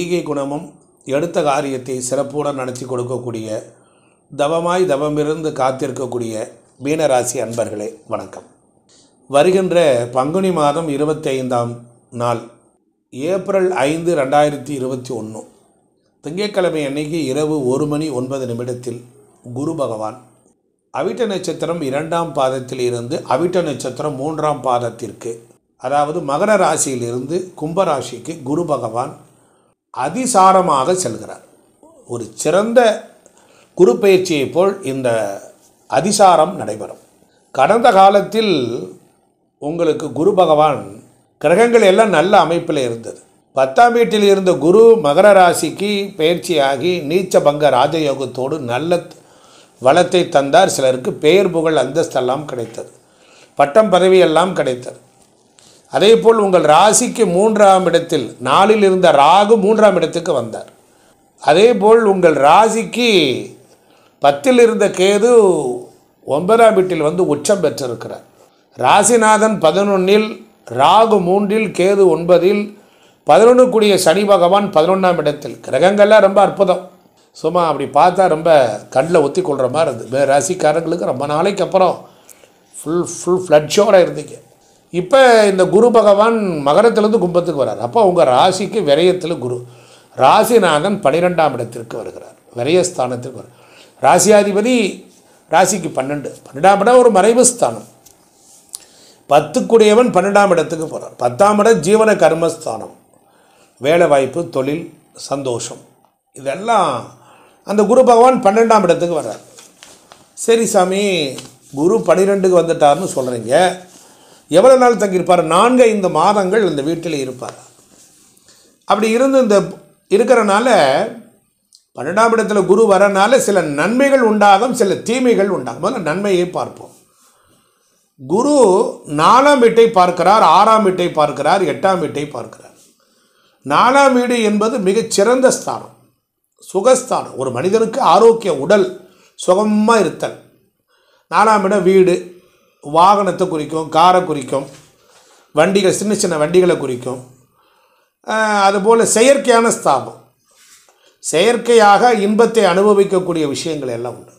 ஈகை குணமும் எடுத்த காரியத்தை சிறப்புடன் நடத்தி கொடுக்கக்கூடிய தவமாய் தவமிருந்து காத்திருக்கக்கூடிய மீனராசி அன்பர்களே வணக்கம். வருகின்ற பங்குனி மாதம் இருபத்தைந்தாம் நாள் ஏப்ரல் ஐந்து ரெண்டாயிரத்தி இருபத்தி ஒன்று. திங்கட்கிழமை அன்னைக்கு இரவு ஒரு மணி ஒன்பது நிமிடத்தில் குரு பகவான் அவிட்ட நட்சத்திரம் இரண்டாம் பாதத்தில் இருந்து அவிட்ட நட்சத்திரம் மூன்றாம் பாதத்திற்கு அதாவது மகர ராசியிலிருந்து கும்பராசிக்கு குரு பகவான் அதிசாரமாக செல்கிறார். ஒரு சிறந்த குருப்பயிற்சியைப் போல் இந்த அதிசாரம் நடைபெறும். கடந்த காலத்தில் உங்களுக்கு குரு பகவான் கிரகங்கள் எல்லாம் நல்ல அமைப்பில் இருந்தது. பத்தாம் வீட்டில் இருந்த குரு மகர ராசிக்கு பயிற்சியாகி நீச்ச பங்க ராஜயோகத்தோடு நல்ல வளத்தை தந்தார். சிலருக்கு பெயர் புகழ் அந்தஸ்தெல்லாம் கிடைத்தது. பட்டம் பதவியெல்லாம் கிடைத்தது. அதே போல் உங்கள் ராசிக்கு மூன்றாம் இடத்தில் நாளில் இருந்த ராகு மூன்றாம் இடத்துக்கு வந்தார். அதே போல் உங்கள் ராசிக்கு பத்தில் இருந்த கேது ஒன்பதாம் வீட்டில் வந்து உச்சம் பெற்றிருக்கிறார். ராசிநாதன் பதினொன்னில் ராகு மூன்றில் கேது ஒன்பதில் பதினொன்று கூடிய சனி பகவான் பதினொன்றாம் இடத்தில். கிரகங்கள்லாம் ரொம்ப அற்புதம். சும்மா அப்படி பார்த்தா ரொம்ப கண்ணில் ஒத்தி கொள்கிற மாதிரி இருந்தது. ராசிக்காரங்களுக்கு ரொம்ப நாளைக்கு அப்புறம் ஃபுல் ஃபுல் ஃப்ளட் ஷோராக இருந்தீங்க. இப்போ இந்த குரு பகவான் மகரத்திலேருந்து கும்பத்துக்கு வரார். அப்போ உங்கள் ராசிக்கு விரயத்தில் குரு. ராசிநாதன் பன்னிரெண்டாம் இடத்திற்கு வருகிறார். விரயஸ்தானத்திற்கு வர ராசியாதிபதி ராசிக்கு பன்னெண்டு. பன்னெண்டாம் இடம் ஒரு மறைவு ஸ்தானம். பத்துக்குடையவன் பன்னெண்டாம் இடத்துக்கு போகிறார் பத்தாம் இடம் ஜீவன கர்மஸ்தானம். வேலை வாய்ப்பு தொழில் சந்தோஷம். இதெல்லாம் அந்த குரு பகவான் பன்னெண்டாம் இடத்துக்கு வர்றார். சரி சாமி குரு பன்னிரெண்டுக்கு வந்துட்டார்னு சொல்கிறீங்க எவ்வளோ நாள் தங்கியிருப்பார்? நான்கு ஐந்து மாதங்கள் இந்த வீட்டில் இருப்பார். அப்படி இருந்து இந்த இருக்கிறனால பன்னெண்டாம் இடத்துல குரு வரனால சில நன்மைகள் உண்டாகும் சில தீமைகள் உண்டாகும். முதல்ல நன்மையை பார்ப்போம். குரு நாலாம் வீட்டை பார்க்கிறார் ஆறாம் வீட்டை பார்க்கிறார் எட்டாம் வீட்டை பார்க்கிறார். நாலாம் வீடு என்பது மிகச் சிறந்த ஸ்தானம் சுகஸ்தானம். ஒரு மனிதனுக்கு ஆரோக்கிய உடல் சுகமாக இருத்தல். நாலாம் இடம் வீடு. வாகனத்தை குறிக்கும் காரை குறிக்கும் வண்டிகள் சின்ன சின்ன வண்டிகளை குறிக்கும். அதுபோல் செயற்கையான ஸ்தாபம். செயற்கையாக இன்பத்தை அனுபவிக்கக்கூடிய விஷயங்கள் எல்லாம் உண்டு.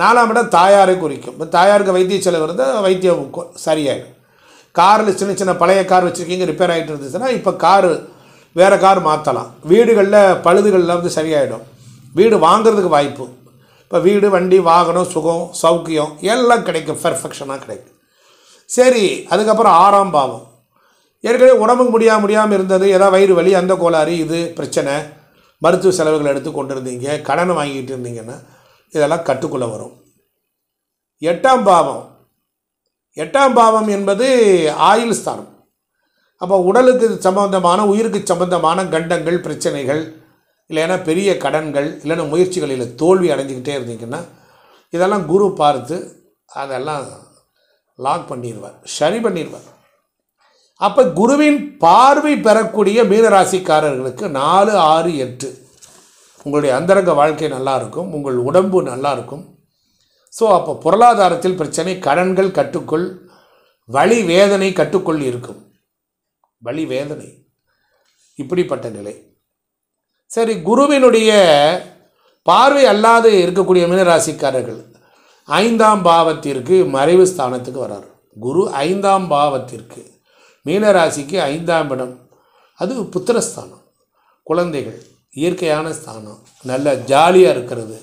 நாலாம் இடம் தாயாரை குறிக்கும். இப்போ தாயாருக்கு வைத்திய செலவு இருந்தால் வைத்தியம் சரியாயிடும். காரில் சின்ன சின்ன பழைய கார் வச்சுருக்கீங்க ரிப்பேர் ஆகிட்டு இருந்துச்சுன்னா இப்போ காரு வேறு கார் மாற்றலாம் வீடுகளில் பழுதுகள்லாம் வந்து சரியாயிடும். வீடு வாங்குறதுக்கு வாய்ப்பு. இப்போ வீடு வண்டி வாகனம் சுகம் சௌக்கியம் எல்லாம் கிடைக்கும். பெர்ஃபெக்ஷனாக கிடைக்கும். சரி அதுக்கப்புறம் ஆறாம் பாவம். ஏற்கனவே உடம்புக்கு முடியாம முடியாமல் இருந்தது. ஏதாவது வயிறு வலி அந்த கோளாறு இது பிரச்சனை. மருத்துவ செலவுகள் எடுத்து கொண்டு இருந்தீங்க கடன் வாங்கிட்டு இருந்தீங்கன்னா இதெல்லாம் கட்டுக்குள்ளே வரும். எட்டாம் பாவம். எட்டாம் பாவம் என்பது ஆயுள் ஸ்தானம். அப்போ உடலுக்கு சம்பந்தமான உயிருக்கு சம்பந்தமான கண்டங்கள் பிரச்சனைகள் இல்லைன்னா பெரிய கடன்கள் இல்லைன்னா முயற்சிகளில் தோல்வி அடைஞ்சிக்கிட்டே இருந்தீங்கன்னா இதெல்லாம் குரு பார்த்து அதெல்லாம் லாக் பண்ணிடுவார் சரி பண்ணிடுவார். அப்போ குருவின் பார்வை பெறக்கூடிய மீனராசிக்காரர்களுக்கு நாலு ஆறு எட்டு. உங்களுடைய அந்தரங்க வாழ்க்கை நல்லாயிருக்கும் உங்கள் உடம்பு நல்லா இருக்கும். ஸோ அப்போ பொருளாதாரத்தில் பிரச்சனை கடன்கள் கட்டுக்குள் வழி வேதனை கட்டுக்குள் இருக்கும். வழி வேதனை. இப்படிப்பட்ட நிலை. சரி குருவினுடைய பார்வை அல்லாது இருக்கக்கூடிய மீனராசிக்காரர்கள் ஐந்தாம் பாவத்திற்கு மறைவு ஸ்தானத்துக்கு வரார். குரு ஐந்தாம் பாவத்திற்கு மீனராசிக்கு ஐந்தாம் இடம். அது புத்திரஸ்தானம் குழந்தைகள் இயற்கையான ஸ்தானம் நல்ல ஜாலியாக இருக்கிறது.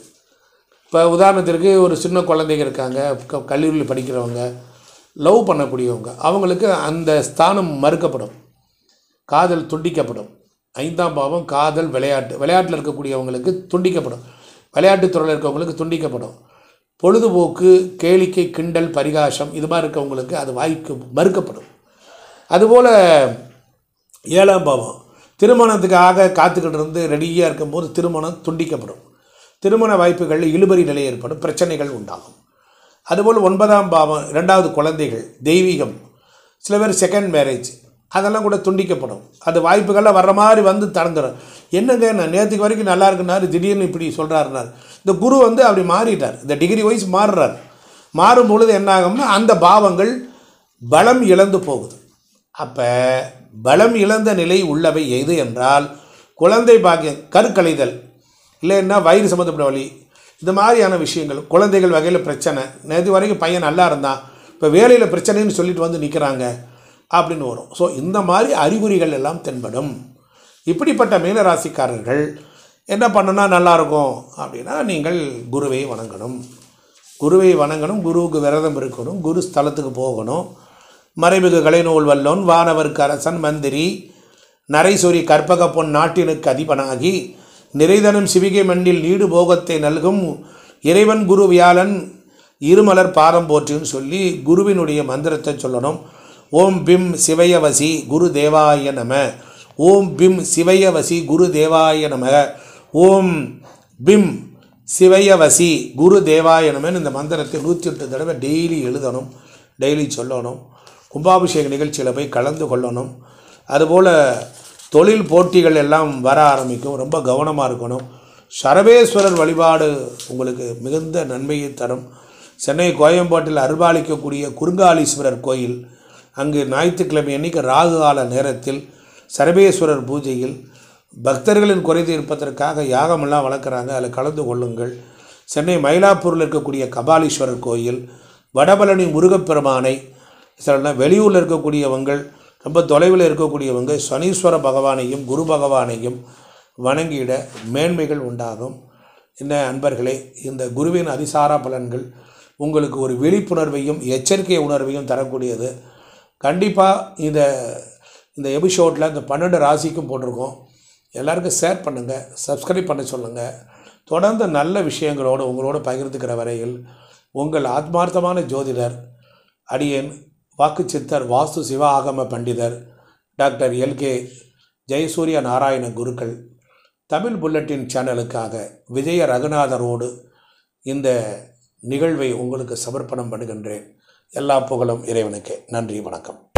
இப்போ உதாரணத்திற்கு ஒரு சின்ன குழந்தைங்க இருக்காங்க க- கல்லூரியில் படிக்கிறவங்க லவ் பண்ணக்கூடியவங்க அவங்களுக்கு அந்த ஸ்தானம் மறுக்கப்படும் காதல் துண்டிக்கப்படும். ஐந்தாம் பாவம் காதல் விளையாட்டு. விளையாட்டில் இருக்கக்கூடியவங்களுக்கு துண்டிக்கப்படும். விளையாட்டுத் துறையில் இருக்கவங்களுக்கு துண்டிக்கப்படும். பொழுதுபோக்கு கேளிக்கை கிண்டல் பரிகாசம் இது மாதிரி இருக்கவங்களுக்கு அது வாய்க்கு மறுக்கப்படும். அதுபோல் ஏழாம் பாவம். திருமணத்துக்காக காத்துக்கிட்டு இருந்து ரெடியாக இருக்கும்போது திருமணம் துண்டிக்கப்படும். திருமண வாய்ப்புகளில் இழுபறி நிலை ஏற்படும். பிரச்சனைகள் உண்டாகும். அதுபோல் ஒன்பதாம் பாவம் ரெண்டாவது குழந்தைகள் தெய்வீகம். சில பேர் செகண்ட் மேரேஜ் அதெல்லாம் கூட துண்டிக்கப்படும். அது வாய்ப்புகள்லாம் வர்ற மாதிரி வந்து தடந்துடும் என்னங்க நான் நேற்றுக்கு வரைக்கும் நல்லா இருக்குனாரு திடீர்னு இப்படி சொல்கிறாருனார் இந்த குரு வந்து அப்படி மாறிட்டார். இந்த டிகிரி வைஸ் மாறுறார். மாறும் பொழுது என்ன ஆகும்னா அந்த பாவங்கள் பலம் இழந்து போகுது. அப்போ பலம் இழந்த நிலை உள்ளவை எது என்றால் குழந்தை பாக்கியம் கருக்கலைதல் இல்லைன்னா வயிறு சம்மந்தப்பட்ட வழி இந்த மாதிரியான விஷயங்கள் குழந்தைகள் வகையில் பிரச்சனை. நேற்று வரைக்கும் பையன் நல்லா இருந்தான். இப்போ வேலையில் பிரச்சனைன்னு சொல்லிட்டு வந்து நிற்கிறாங்க அப்படின்னு வரும். ஸோ இந்த மாதிரி அறிகுறிகள் எல்லாம் தென்படும். இப்படிப்பட்ட மீனராசிக்காரர்கள் என்ன பண்ணுனா நல்லாயிருக்கும் அப்படின்னா நீங்கள் குருவை வணங்கணும். குருவை வணங்கணும் குருவுக்கு விரதம் இருக்கணும் குரு ஸ்தலத்துக்கு போகணும். மறைமிகு கலைநூல் வல்லோன் வானவருக்கு அரசன் மந்திரி நரைசூரி கற்பக பொன் நாட்டினுக்கு அதிபனாகி நிறைதனம் சிவிகை மண்ணில் நீடு போகத்தை நல்கும் இறைவன் குரு வியாழன் இருமலர் பாதம் போற்றின்னு சொல்லி குருவினுடைய மந்திரத்தை சொல்லணும். ஓம் பிம் சிவயவசி குரு தேவாய நம. ஓம் பிம் சிவயவசி குரு தேவாய நம. ஓம் பிம் சிவயவசி குரு தேவாய நமன்னு இந்த மந்திரத்தை நூற்றி எட்டு தடவை டெய்லி எழுதணும் டெய்லி சொல்லணும் கும்பாபிஷேக நிகழ்ச்சியில் போய் கலந்து கொள்ளணும். அதுபோல் தொழில் போட்டிகள் எல்லாம் வர ஆரம்பிக்கும் ரொம்ப கவனமாக இருக்கணும். சரவேஸ்வரர் வழிபாடு உங்களுக்கு மிகுந்த நன்மையை தரும். சென்னை கோயம்பேட்டில் அருள்பாலிக்கக்கூடிய குறுங்காலீஸ்வரர் கோயில் அங்கு ஞாயிற்றுக்கிழமை அன்னைக்கு ராகு கால நேரத்தில் சரபேஸ்வரர் பூஜையில் பக்தர்களின் குறை தீர்ப்பதற்காக யாகமெல்லாம் வளர்க்குறாங்க அதில் கலந்து கொள்ளுங்கள். சென்னை மயிலாப்பூரில் இருக்கக்கூடிய கபாலீஸ்வரர் கோயில் வடபழனி முருகப்பெருமானை சில வெளியூரில் இருக்கக்கூடியவங்கள் ரொம்ப தொலைவில் இருக்கக்கூடியவங்க சனீஸ்வர பகவானையும் குரு பகவானையும் வணங்கிட மேன்மைகள் உண்டாகும். என்ன அன்பர்களே இந்த குருவின் அதிசார பலன்கள் உங்களுக்கு ஒரு விழிப்புணர்வையும் எச்சரிக்கை உணர்வையும் தரக்கூடியது. கண்டிப்பாக இந்த இந்த எபிசோடில் இந்த பன்னெண்டு ராசிக்கும் போட்டிருக்கோம். எல்லாருக்கும் ஷேர் பண்ணுங்கள் சப்ஸ்கிரைப் பண்ண சொல்லுங்கள் தொடர்ந்து நல்ல விஷயங்களோடு உங்களோட பகிர்ந்துக்கிற வரையில் உங்கள் ஆத்மார்த்தமான ஜோதிடர் அடியேன் வாக்குச்சித்தர் வாஸ்து சிவ ஆகம பண்டிதர் doctor L K Jayasuriya Narayana Kurukkal Tamil bulletin சேனலுக்காக விஜய ரகுநாதரோடு இந்த நிகழ்வை உங்களுக்கு சமர்ப்பணம் பண்ணுகின்றேன். எல்லா புகழும் இறைவனுக்கு. நன்றி வணக்கம்.